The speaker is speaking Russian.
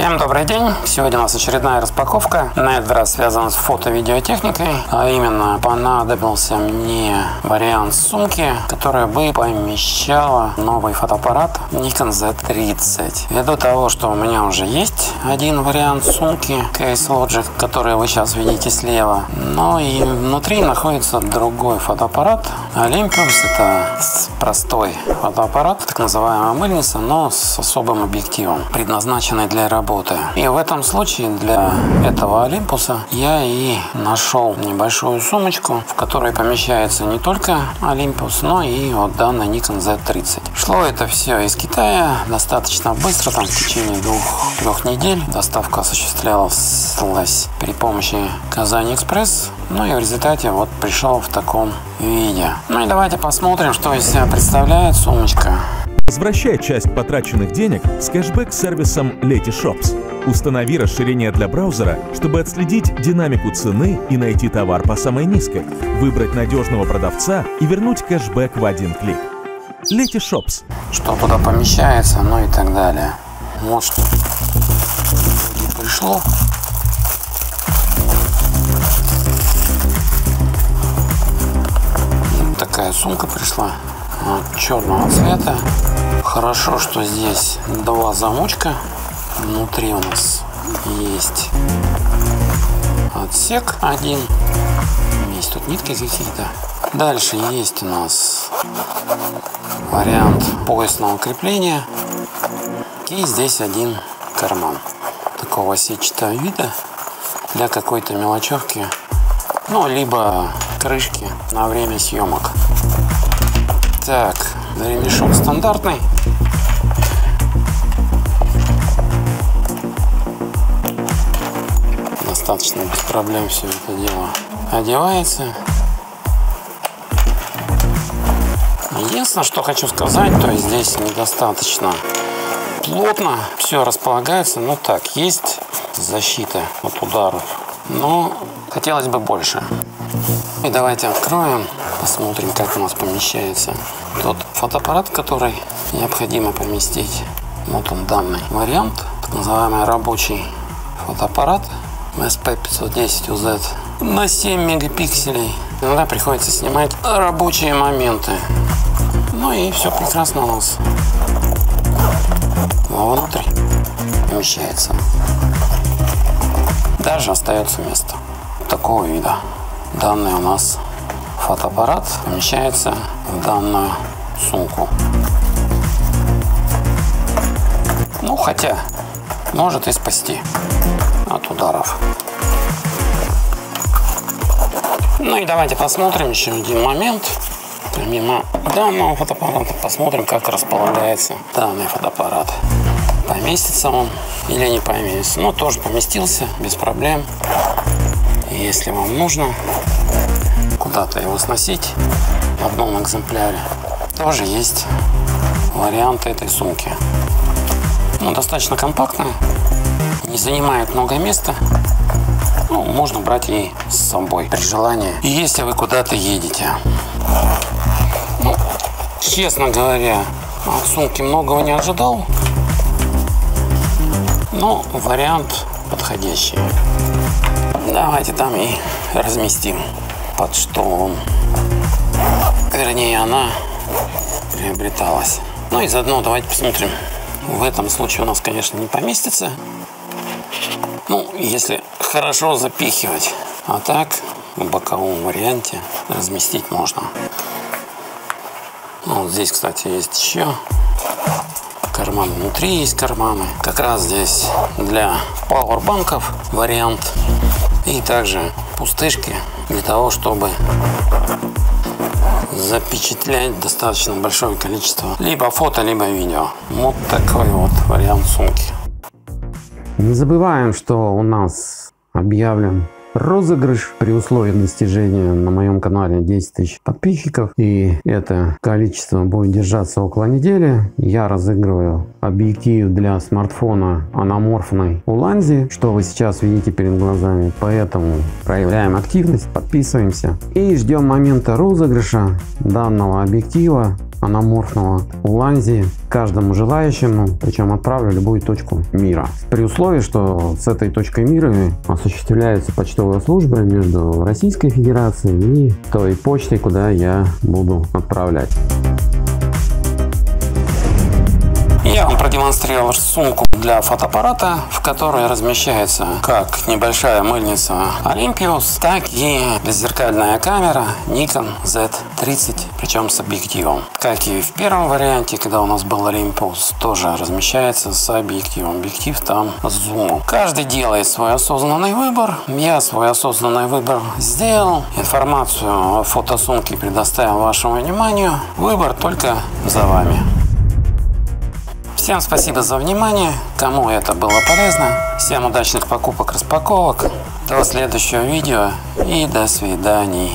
Добрый день! Сегодня у нас очередная распаковка. На этот раз связана с фото-видеотехникой. А именно, понадобился мне вариант сумки, которая бы помещала новый фотоаппарат Nikon Z30. Ввиду того, что у меня уже есть один вариант сумки Case Logic, который вы сейчас видите слева, но и внутри находится другой фотоаппарат. Olympus это простой фотоаппарат, так называемая мыльница, но с особым объективом, предназначенный для работы. И в этом случае для этого Олимпуса я и нашел небольшую сумочку, в которой помещается не только Олимпус, но и вот данный Nikon Z30. Шло это все из Китая достаточно быстро, там в течение двух-трех недель. Доставка осуществлялась при помощи Казань Экспресс. Ну и в результате вот пришел в таком виде. Ну и давайте посмотрим, что из себя представляет сумочка. Возвращай часть потраченных денег с кэшбэк-сервисом Letyshops. Установи расширение для браузера, чтобы отследить динамику цены и найти товар по самой низкой, выбрать надежного продавца и вернуть кэшбэк в один клик. Letyshops. Что туда помещается, ну и так далее. Вот что пришло. такая сумка пришла черного цвета. Хорошо, что здесь два замочка. Внутри у нас есть отсек один. Есть тут нитки какие-то. Дальше есть у нас вариант поясного крепления. И здесь один карман такого сетчатого вида для какой-то мелочевки. Ну, либо крышки на время съемок. Так, ремешок стандартный. Достаточно без проблем все это дело одевается. Единственное, что хочу сказать, то есть здесь недостаточно плотно все располагается. Ну так, есть защита от ударов, но хотелось бы больше. И давайте откроем, посмотрим, как у нас помещается тот фотоаппарат, который необходимо поместить. Вот он данный вариант, так называемый рабочий фотоаппарат SP510UZ на 7 мегапикселей. Иногда приходится снимать рабочие моменты. Ну и все прекрасно у нас вовнутрь помещается. Даже остается место такого вида данный у нас фотоаппарат помещается в данную сумку. Ну, хотя, может и спасти от ударов. Ну и давайте посмотрим еще один момент. Помимо данного фотоаппарата, посмотрим, как располагается данный фотоаппарат. Поместится он или не поместится. Ну, тоже поместился, без проблем. Если вам нужно куда-то его сносить в одном экземпляре, тоже есть варианты этой сумки. Ну, достаточно компактная, не занимает много места. Ну, можно брать ей с собой при желании. И если вы куда-то едете. Ну, честно говоря, от сумки многого не ожидал. Но вариант подходящий. Давайте там и разместим, под он, вернее, она приобреталась. Ну и заодно давайте посмотрим. В этом случае у нас, конечно, не поместится. Ну, если хорошо запихивать. А так, в боковом варианте разместить можно. Ну, вот здесь, кстати, есть еще карман. Внутри есть карманы. Как раз здесь для пауэрбанков вариант и также пустышки для того, чтобы запечатлять достаточно большое количество либо фото, либо видео. Вот такой вот вариант сумки. Не забываем, что у нас объявлен розыгрыш при условии достижения на моем канале 10 тысяч подписчиков. И это количество будет держаться около недели. Я разыгрываю объектив для смартфона аноморфной Уланзи, что вы сейчас видите перед глазами. Поэтому проявляем активность, подписываемся и ждем момента розыгрыша данного объектива аноморфного Уланзи каждому желающему, причем отправлю любую точку мира. При условии, что с этой точкой мира осуществляется почтовая служба между Российской Федерацией и той почтой, куда я буду отправлять. Продемонстрировал сумку для фотоаппарата, в которой размещается как небольшая мыльница Olympus, так и беззеркальная камера Nikon Z30, причем с объективом. Как и в первом варианте, когда у нас был Olympus, тоже размещается с объективом. Объектив там с зумом. Каждый делает свой осознанный выбор. Я свой осознанный выбор сделал. Информацию о фотосумке предоставил вашему вниманию. Выбор только за вами. Всем спасибо за внимание. Кому это было полезно. Всем удачных покупок, распаковок. До следующего видео и до свидания.